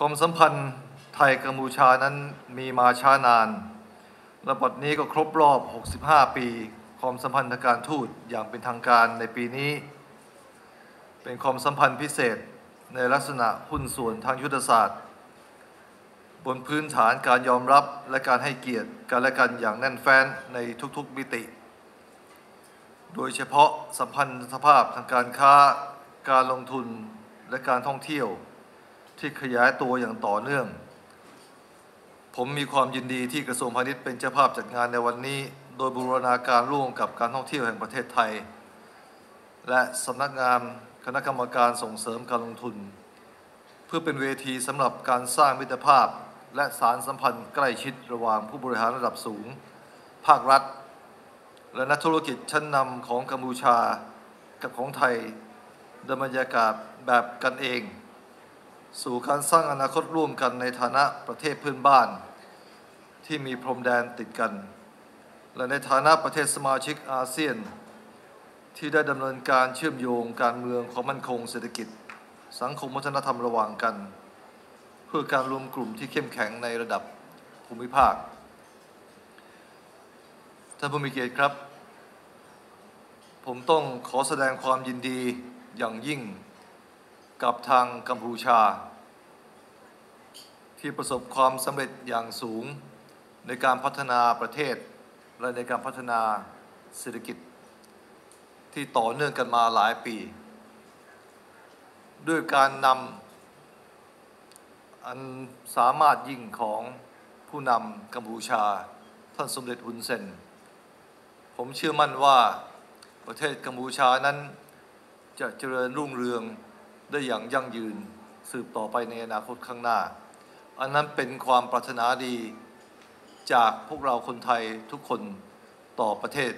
ความสัมพันธ์ไทยกัมพูชานั้นมีมาช้านาน และบัดนี้ก็ครบรอบ 65 ปี ความสัมพันธ์ทางการทูตอย่างเป็นทางการในปีนี้ เป็นความสัมพันธ์พิเศษในลักษณะหุ้นส่วนทางยุทธศาสตร์ บนพื้นฐานการยอมรับและการให้เกียรติกันและกันอย่างแน่นแฟ้นในทุกๆมิติ โดยเฉพาะสัมพันธภาพทางการค้า การลงทุนและการท่องเที่ยว ที่ขยายตัวอย่างต่อเนื่อง ผมมีความยินดีที่กระทรวงพาณิชย์เป็นเจ้าภาพจัดงานในวันนี้ โดยบูรณาการร่วมกับการท่องเที่ยวแห่งประเทศไทย และสำนักงานคณะกรรมการส่งเสริมการลงทุน เพื่อเป็นเวทีสำหรับการสร้างมิตรภาพ และสารสัมพันธ์ใกล้ชิดระหว่างผู้บริหารระดับสูง ภาครัฐ และนักธุรกิจชั้นนำของกัมพูชากับของไทยดนบรรยากาศแบบกันเอง สู่การสร้างอนาคตร่วมกันในฐานะประเทศเพื่อนบ้าน ที่มีพรมแดนติดกัน และในฐานะประเทศสมาชิกอาเซียน ที่ได้ดำเนินการเชื่อมโยงการเมืองความมั่นคงเศรษฐกิจ สังคมวัฒนธรรมระหว่างกัน เพื่อการรวมกลุ่มที่เข้มแข็งในระดับภูมิภาคท่านผู้มีเกียรติครับ ผมต้องขอแสดงความยินดีอย่างยิ่ง กับทางกัมพูชา ที่ประสบความสำเร็จอย่างสูงในการพัฒนาประเทศ และในการพัฒนาเศรษฐกิจ ที่ต่อเนื่องกันมาหลายปี ด้วยการนำอันสามารถยิ่งของผู้นำกัมพูชา ท่านสมเด็จฮุนเซนผมเชื่อมั่นว่าประเทศกัมพูชานั้นจะเจริญรุ่งเรือง ได้อย่างยั่งยืนสืบต่อไปในอนาคตข้างหน้า อันนั้นเป็นความปรารถนาดีจากพวกเราคนไทยทุกคนต่อประเทศ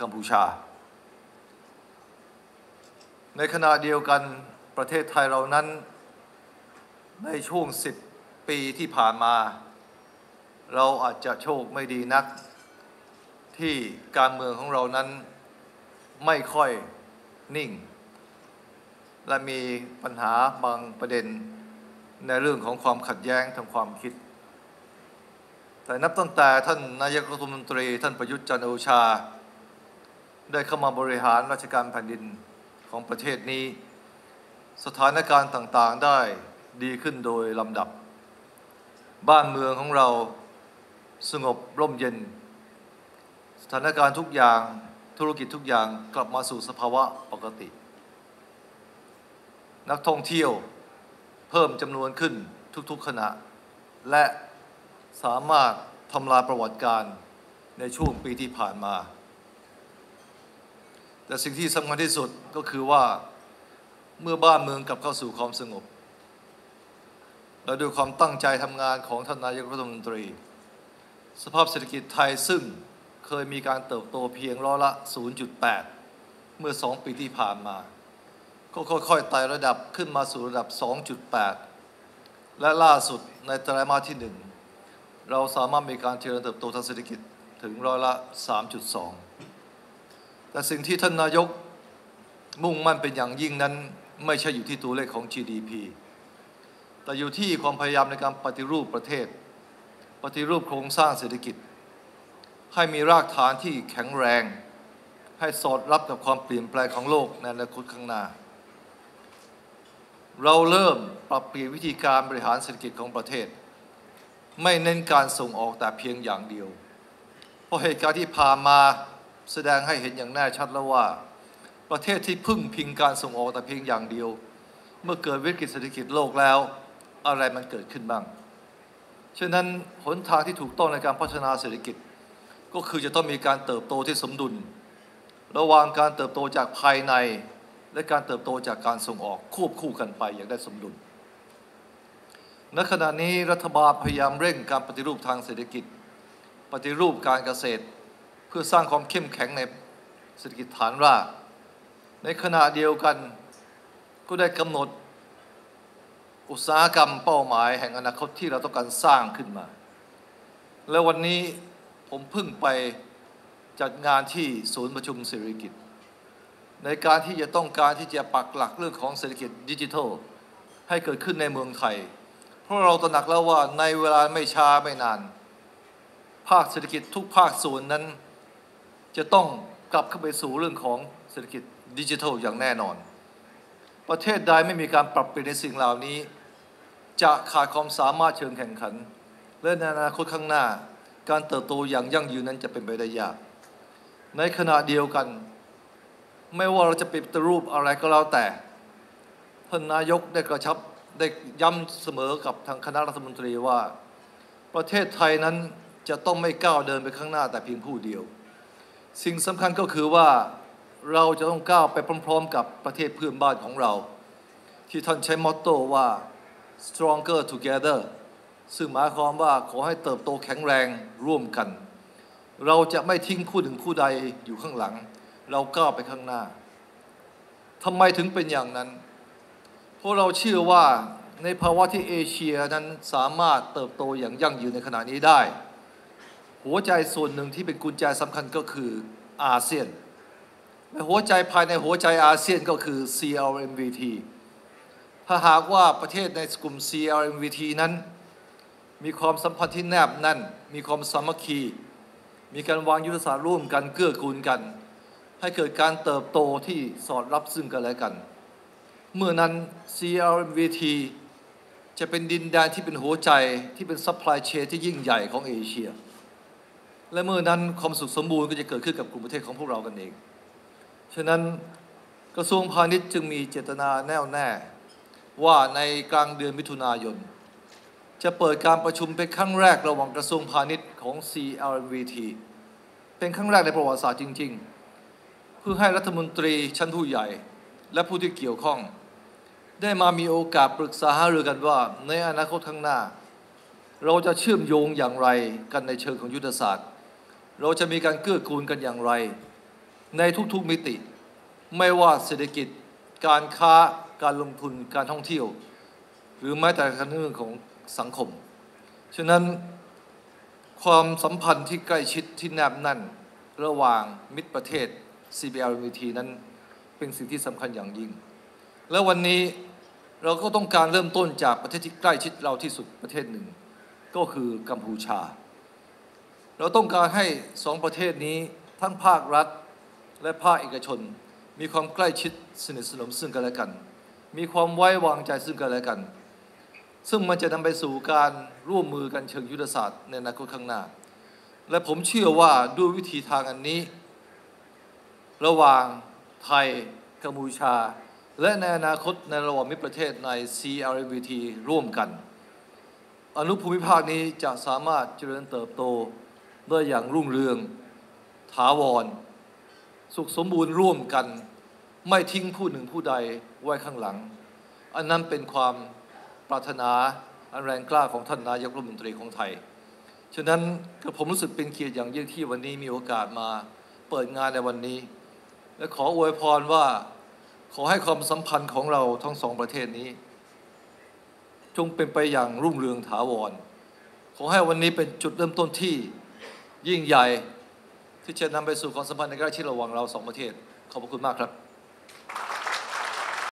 กัมพูชา ในขณะเดียวกันประเทศไทยเรานั้น ในช่วงสิบปีที่ผ่านมา เราอาจจะโชคไม่ดีนัก ที่การเมืองของเรานั้นไม่ค่อยนิ่ง และมีปัญหาบางประเด็นในเรื่องของความขัดแย้งทางความคิด แต่นับตั้งแต่ท่านนายกรัฐมนตรี ท่านประยุทธ์จันทร์โอชา ได้เข้ามาบริหารราชการแผ่นดินของประเทศนี้ สถานการณ์ต่างๆได้ดีขึ้นโดยลำดับ บ้านเมืองของเราสงบร่มเย็น สถานการณ์ทุกอย่างธุรกิจทุกอย่างกลับมาสู่สภาวะปกติ นักท่องเที่ยวเพิ่มจำนวนขึ้นทุกๆขณะ และสามารถทำลายประวัติการในช่วงปีที่ผ่านมา แต่สิ่งที่สำคัญที่สุดก็คือว่าเมื่อบ้านเมืองกลับเข้าสู่ความสงบ และด้วยความตั้งใจทำงานของท่านนายกรัฐมนตรี สภาพเศรษฐกิจไทยซึ่งเคยมีการเติบโตเพียงร้อยละ 0.8 เมื่อ 2 ปีที่ผ่านมา ก็ค่อยๆไต่ระดับขึ้นมาสู่ระดับ 2.8 และล่าสุดในไตรมาสที่ 1 เราสามารถมีการเจริญเติบโตทางเศรษฐกิจถึงร้อยละ 3.2 แต่สิ่งที่ท่านนายกมุ่งมั่นเป็นอย่างยิ่งนั้น ไม่ใช่อยู่ที่ตัวเลขของ GDP แต่อยู่ที่ความพยายามในการปฏิรูปประเทศ ปฏิรูปโครงสร้างเศรษฐกิจ ให้มีรากฐานที่แข็งแรง ให้สอดรับกับความเปลี่ยนแปลงของโลกในอนาคตข้างหน้า เราเริ่มปรับเปลี่ยนวิธีการบริหารเศรษฐกิจของประเทศ ไม่เน้นการส่งออกแต่เพียงอย่างเดียว เพราะเหตุการณ์ที่ผ่านมาแสดงให้เห็นอย่างแน่ชัดแล้วว่า ประเทศที่พึ่งพิงการส่งออกแต่เพียงอย่างเดียว เมื่อเกิดวิกฤตเศรษฐกิจโลกแล้วอะไรมันเกิดขึ้นบ้างฉะนั้นหนทางที่ถูกต้องในการพัฒนาเศรษฐกิจ ก็คือจะต้องมีการเติบโตที่สมดุล ระหว่างการเติบโตจากภายใน และการเติบโตจากการส่งออกควบคู่กันไปอย่างได้สมดุล ณ ขณะนี้รัฐบาลพยายามเร่งการปฏิรูปทางเศรษฐกิจ ปฏิรูปการเกษตร เพื่อสร้างความเข้มแข็งในเศรษฐกิจฐานราก ในขณะเดียวกันก็ได้กำหนดอุตสาหกรรมเป้าหมายแห่งอนาคตที่เราต้องการสร้างขึ้นมา และวันนี้ผมเพิ่งไปจัดงานที่ศูนย์ประชุมเศรษฐกิจ ในการที่จะต้องการที่จะปักหลักเรื่องของเศรษฐกิจดิจิทัล ให้เกิดขึ้นในเมืองไทย เพราะเราตระหนักแล้วว่าในเวลาไม่ช้าไม่นาน ภาคเศรษฐกิจทุกภาคส่วนนั้น จะต้องกลับเข้าไปสู่เรื่องของเศรษฐกิจดิจิทัลอย่างแน่นอน ประเทศใดไม่มีการปรับเปลี่ยนในสิ่งเหล่านี้ จะขาดความสามารถเชิงแข่งขัน และในอนาคตข้างหน้า การเติบโตอย่างยั่งยืนนั้นจะเป็นไปได้ยาก ในขณะเดียวกัน ไม่ว่าเราจะปฏิรูปอะไรก็แล้วแต่ท่านนายกได้กระชับได้ย้ำเสมอกับทางคณะรัฐมนตรีว่า ประเทศไทยนั้นจะต้องไม่ก้าวเดินไปข้างหน้าแต่เพียงผู้เดียว สิ่งสำคัญก็คือว่าเราจะต้องก้าวไปพร้อม ๆ กับประเทศเพื่อนบ้านของเรา ที่ท่านใช้มอตโต้ว่า stronger together ซึ่งหมายความว่าขอให้เติบโตแข็งแรงร่วมกัน เราจะไม่ทิ้งผู้หนึ่งผู้ใดอยู่ข้างหลัง เราก้าวไปข้างหน้าทำไมถึงเป็นอย่างนั้น เพราะเราเชื่อว่าในภาวะที่เอเชียนั้นสามารถเติบโตอย่างยั่งยืนในขณะนี้ได้ หัวใจส่วนหนึ่งที่เป็นกุญแจสำคัญก็คืออาเซียนและหัวใจภายในหัวใจอาเซียนก็คือ CLMVT ถ้าหากว่าประเทศในกลุ่ม CLMVT นั้น มีความสัมพันธ์ที่แนบแน่น มีความสามัคคี มีการวางยุทธศาสตร์ร่วมกันเกื้อกูลกัน ให้เกิดการเติบโตที่สอดรับซึ่งกันและกัน เมื่อนั้น CLVT จะเป็นดินแดนที่เป็นหัวใจที่เป็น supply chain ที่ยิ่งใหญ่ของเอเชีย และเมื่อนั้นความสุขสมบูรณ์ก็จะเกิดขึ้นกับกลุ่มประเทศของพวกเรากันเอง ฉะนั้นกระทรวงพาณิชย์จึงมีเจตนาแน่วแน่ว่าในกลางเดือนมิถุนายน จะเปิดการประชุมเป็นครั้งแรกระหว่างกระทรวงพาณิชย์ของ CLVT เป็นครั้งแรกในประวัติศาสตร์จริง ๆ เพื่อให้รัฐมนตรีชั้นผู้ใหญ่ และผู้ที่เกี่ยวข้อง ได้มามีโอกาสปรึกษาหารือกันว่า ในอนาคตข้างหน้า เราจะเชื่อมโยงอย่างไรกันในเชิงของยุทธศาสตร์ เราจะมีการเกื้อกูลกันอย่างไร ในทุกๆมิติ ไม่ว่าเศรษฐกิจ การค้าการลงทุนการท่องเที่ยว หรือแม้แต่การเรื่องของสังคม ฉะนั้นความสัมพันธ์ที่ใกล้ชิดที่แนบแน่นระหว่างมิตรประเทศ CBLMT นั้นเป็นสิ่งที่สำคัญอย่างยิ่ง และวันนี้เราก็ต้องการเริ่มต้นจากประเทศที่ใกล้ชิดเราที่สุดประเทศหนึ่ง ก็คือกัมพูชา เราต้องการให้สองประเทศนี้ทั้งภาครัฐและภาคเอกชน มีความใกล้ชิดสนิทสนมซึ่งกันและกัน มีความไว้วางใจซึ่งกันและกัน ซึ่งมันจะนำไปสู่การร่วมมือกันเชิงยุทธศาสตร์ในอนาคตข้างหน้า และผมเชื่อว่าด้วยวิธีทางอันนี้ ระหว่างไทยกัมพูชา และในอนาคตในระหว่างมิตรประเทศใน CLMVT ร่วมกัน อนุภูมิภาคนี้จะสามารถเจริญเติบโตได้อย่างรุ่งเรือง ถาวร สุขสมบูรณ์ร่วมกัน ไม่ทิ้งผู้หนึ่งผู้ใดไว้ข้างหลัง อันนั้นเป็นความปรารถนาอันแรงกล้าของท่านนายกรัฐมนตรีของไทย ฉะนั้นกระผมรู้สึกเป็นเกียรติอย่างยิ่งที่วันนี้มีโอกาสมาเปิดงานในวันนี้ และขออวยพรว่าขอให้ความสัมพันธ์ของเราทั้งสองประเทศนี้ จงเป็นไปอย่างรุ่งเรืองถาวร ขอให้วันนี้เป็นจุดเริ่มต้นที่ยิ่งใหญ่ ที่จะนำไปสู่ความสัมพันธ์ในใกล้ชิดระหว่างเราสองประเทศ ขอบพระคุณมากครับ